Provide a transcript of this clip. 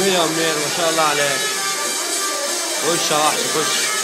منير ما شاء الله عليك خش يا وحش خش